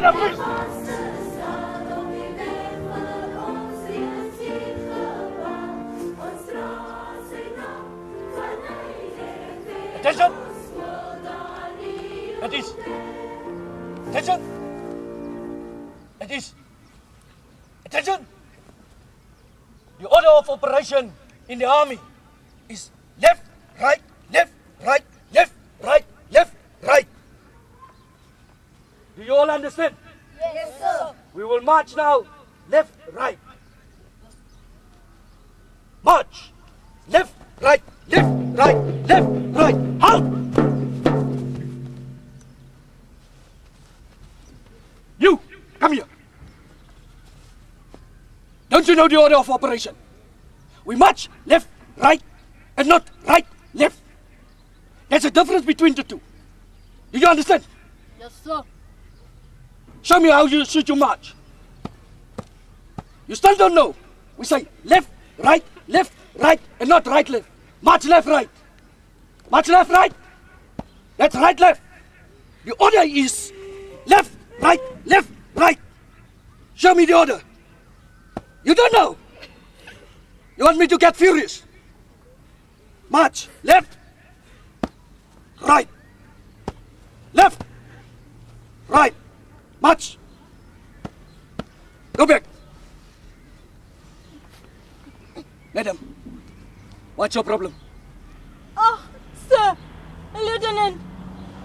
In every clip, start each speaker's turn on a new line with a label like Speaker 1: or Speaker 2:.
Speaker 1: Attention! Attention! At ease! Attention! The order of operation in the army is left, right, left, right, left, right. Do you all understand?
Speaker 2: Yes, sir.
Speaker 1: We will march now. Left, right. March. Left, right, left, right, left, right. Halt! You, come here. Don't you know the order of operation? We march left, right, and not right, left. There's a difference between the two. Do you understand?
Speaker 2: Yes, sir.
Speaker 1: Show me how you should you march. You still don't know. We say left, right, left, right, and not right, left. March left, right. March left, right. That's right, left. The order is left, right, left, right. Show me the order. You don't know. You want me to get furious? March left, right, left, right. March. Go back. Madam, what's your problem?
Speaker 3: Oh, sir, Lieutenant,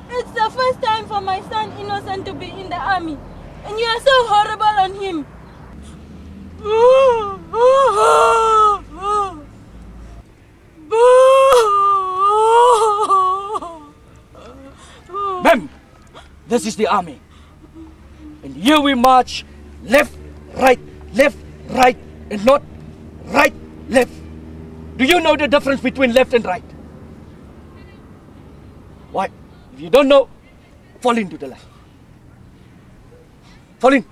Speaker 3: it's the first time for my son Innocent to be in the army, and you are so horrible on him.
Speaker 1: Ma'am, this is the army. Here we march left, right, left, right, and not right, left. Do you know the difference between left and right? Why? If you don't know, fall into the left. Fall in.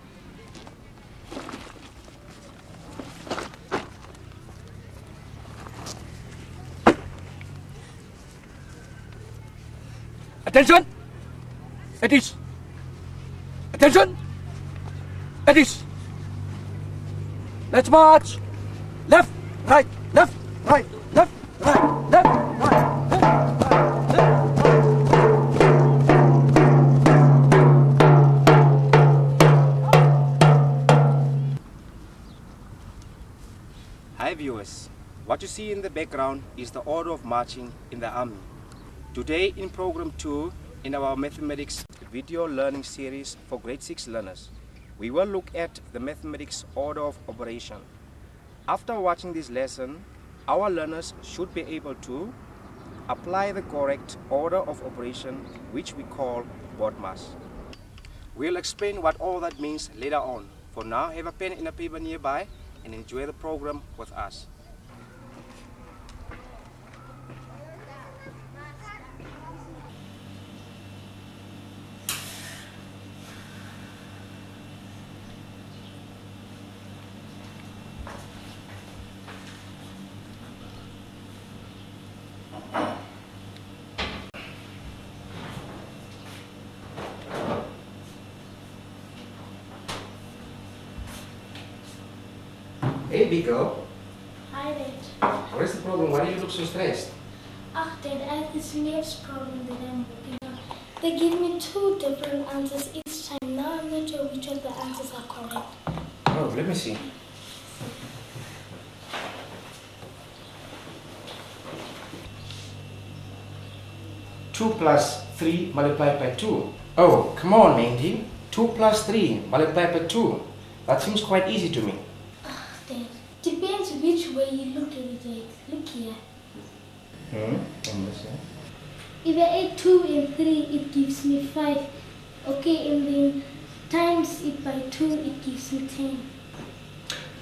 Speaker 1: Attention! At ease. Attention! Ease. Let's march. Left, right, left, right, left, right, left, right, left, right, left, right.
Speaker 4: Hi viewers, what you see in the background is the order of marching in the army. Today in program 2 in our mathematics video learning series for grade 6 learners, we will look at the mathematics order of operation. After watching this lesson, our learners should be able to apply the correct order of operation which we call BODMAS. We'll explain what all that means later on. For now, have a pen and a paper nearby and enjoy the program with us.
Speaker 5: Hey, big girl.
Speaker 6: Hi, Dad.
Speaker 5: What is the problem? Why do you look so stressed?
Speaker 6: Ah, Dad, I have this maths problem that I'm working on. They give me two different answers each time. Now I'm not sure which of the answers are correct.
Speaker 5: Oh, let me see. Two plus three multiplied by two. Oh, come on, Mandy. Two plus three multiplied by two. That seems quite easy to me.
Speaker 6: Ah, Dad, depends which way you look at it, Dad. Look here.
Speaker 5: Hmm. Understand?
Speaker 6: If I add two and three, it gives me five. Okay, and then times it by 2, it gives me 10.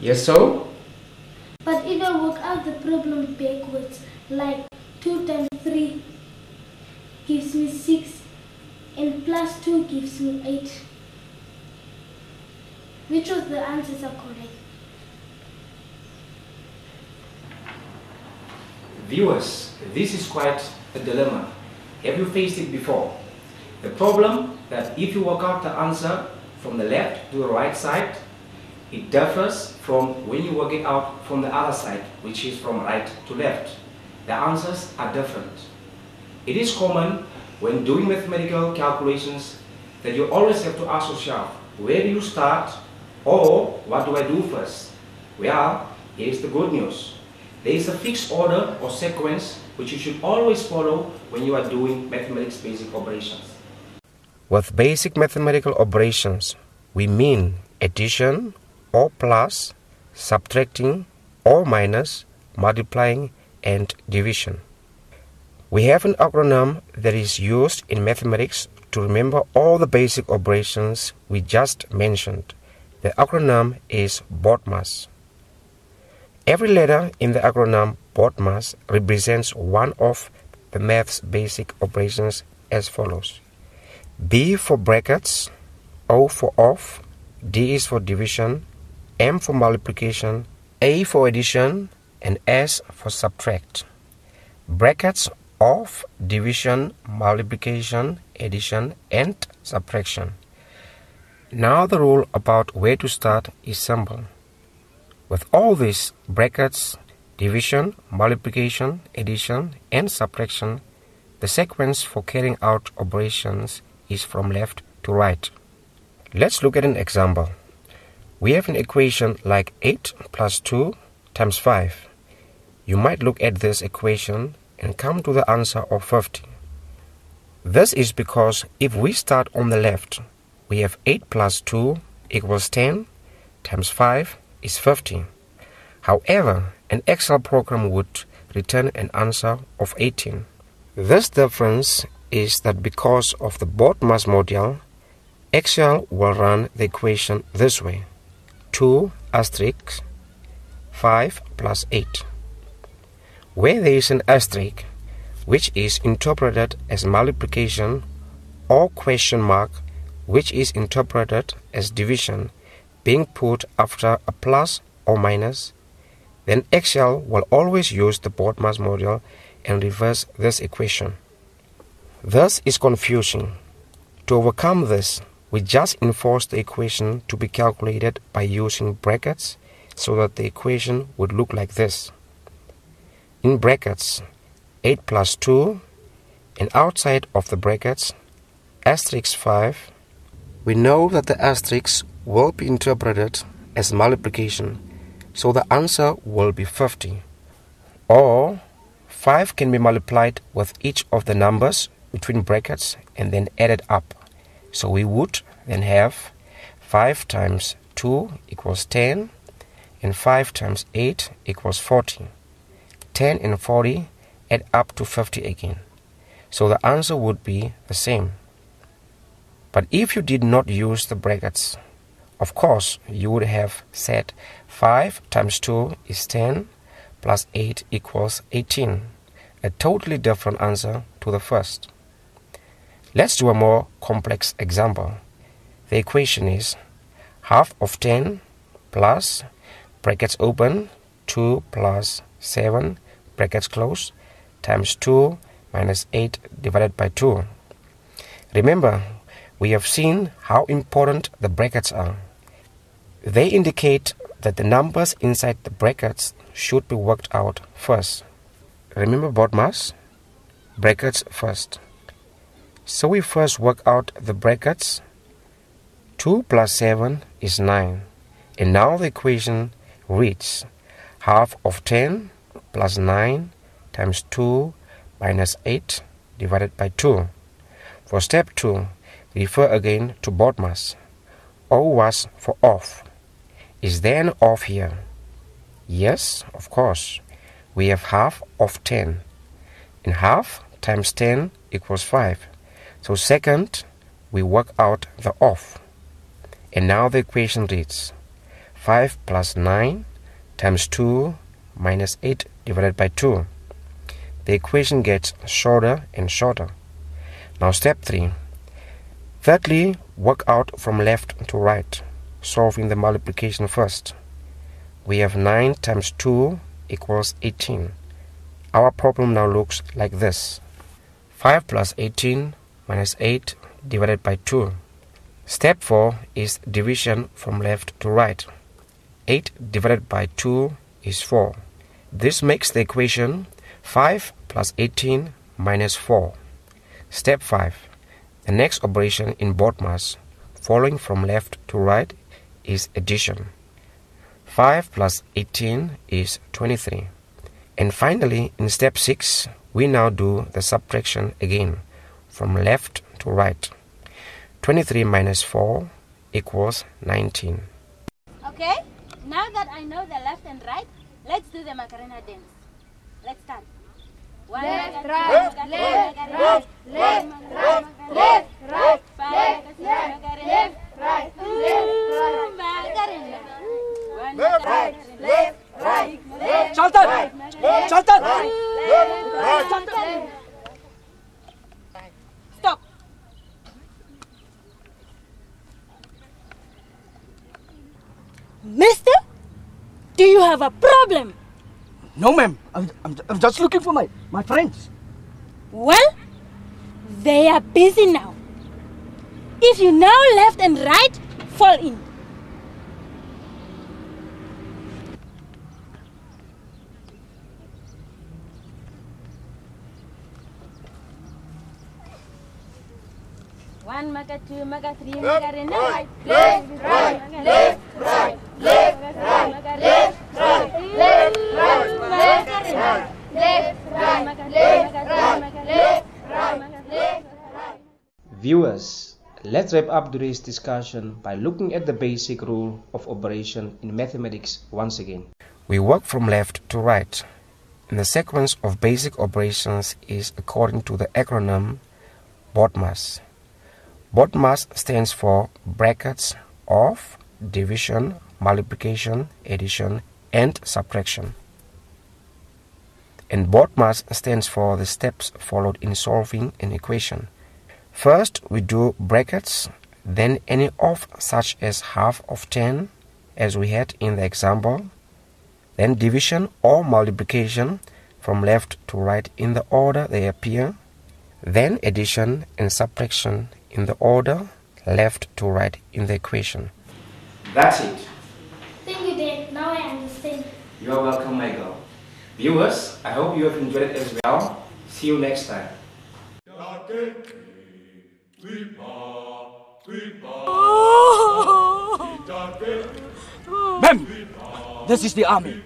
Speaker 5: Yes, so?
Speaker 6: But if I work out the problem backwards, like 2 times 3 gives me 6 and plus 2 gives me 8. Which of the answers are correct?
Speaker 5: Viewers, this is quite a dilemma. Have you faced it before? The problem that if you work out the answer from the left to the right side, it differs from when you work it out from the other side, which is from right to left. The answers are different. It is common when doing mathematical calculations that you always have to ask yourself, where do you start or what do I do first? Well, here's the good news. There is a fixed order or sequence which you should always follow when you are doing mathematics basic operations.
Speaker 4: With basic mathematical operations, we mean addition or plus, subtracting or minus, multiplying, and division. We have an acronym that is used in mathematics to remember all the basic operations we just mentioned. The acronym is BODMAS. Every letter in the acronym BODMAS represents one of the math's basic operations as follows. B for brackets, O for off, D is for division, M for multiplication, A for addition, and S for subtract. Brackets of division, multiplication, addition, and subtraction. Now the rule about where to start is simple. With all these brackets, division, multiplication, addition, and subtraction, the sequence for carrying out operations is from left to right. Let's look at an example. We have an equation like 8 plus 2 times 5. You might look at this equation and come to the answer of 50. This is because if we start on the left, we have 8 plus 2 equals 10 times 5 is 50. However, an Excel program would return an answer of 18. This difference is that because of the BODMAS module, Excel will run the equation this way 2 asterisk 5 plus 8. Where there is an asterisk, which is interpreted as multiplication, or question mark, which is interpreted as division, being put after a plus or minus, then Excel will always use the BODMAS module and reverse this equation. This is confusing. To overcome this, we just enforce the equation to be calculated by using brackets so that the equation would look like this. In brackets, 8 plus 2, and outside of the brackets, asterisk 5, we know that the asterisk will be interpreted as multiplication, so the answer will be 50. Or 5 can be multiplied with each of the numbers between brackets and then added up. So we would then have 5 times 2 equals 10 and 5 times 8 equals 40. 10 and 40 add up to 50 again. So the answer would be the same. But if you did not use the brackets, of course you would have said 5 times 2 is 10 plus 8 equals 18. A totally different answer to the first. Let's do a more complex example. The equation is half of 10 plus brackets open 2 plus 7 brackets close times 2 minus 8 divided by 2. Remember, we have seen how important the brackets are. They indicate that the numbers inside the brackets should be worked out first. Remember BODMAS? Brackets first. So we first work out the brackets. 2 plus 7 is 9. And now the equation reads half of 10 plus 9 times 2 minus 8 divided by 2. For step 2, refer again to BODMAS. O was for off. Is there an off here? Yes, of course. We have half of 10. And half times 10 equals 5. So second, we work out the off. And now the equation reads 5 plus 9 times 2 minus 8 divided by 2. The equation gets shorter and shorter. Now step 3. Thirdly, work out from left to right, solving the multiplication first. We have 9 times 2 equals 18. Our problem now looks like this. 5 plus 18 minus 8 divided by 2. Step 4 is division from left to right. 8 divided by 2 is 4. This makes the equation 5 plus 18 minus 4. Step 5. The next operation in BODMAS, following from left to right, is addition. 5 plus 18 is 23. And finally, in step 6, we now do the subtraction again, from left to right. 23 minus 4 equals 19.
Speaker 3: Okay, now that I know the left and right, let's do the Macarena dance. Let's start
Speaker 2: left, right, left,
Speaker 3: right,
Speaker 2: left, right, left, right, left, left, left, right, left, right, left,
Speaker 3: right,
Speaker 1: no, ma'am. I'm, I'm, I'm just looking for my, my friends.
Speaker 3: Well, they are busy now. If you now left and right, fall in. One maga, two maga, three maga, then right, left, right, left, right, left, right, left, right, left, right, left, right, left, right, left,
Speaker 5: Viewers, let's wrap up today's discussion by looking at the basic rule of operation in mathematics once again.
Speaker 4: We work from left to right. And the sequence of basic operations is according to the acronym BODMAS. BODMAS stands for brackets of division, multiplication, addition, and subtraction. And BODMAS stands for the steps followed in solving an equation. First, we do brackets, then any of such as half of 10, as we had in the example, then division or multiplication from left to right in the order they appear, then addition and subtraction in the order left to right in the equation.
Speaker 5: That's it.
Speaker 6: Thank you, Dad. Now I understand.
Speaker 5: You are welcome, my girl. Viewers, I hope you have enjoyed it as well. See you next time.
Speaker 1: Ma'am, this is the army.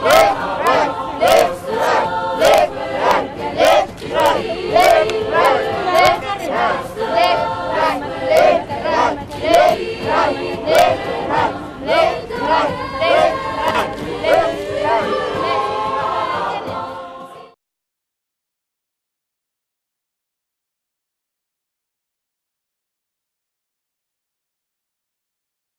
Speaker 3: Woo!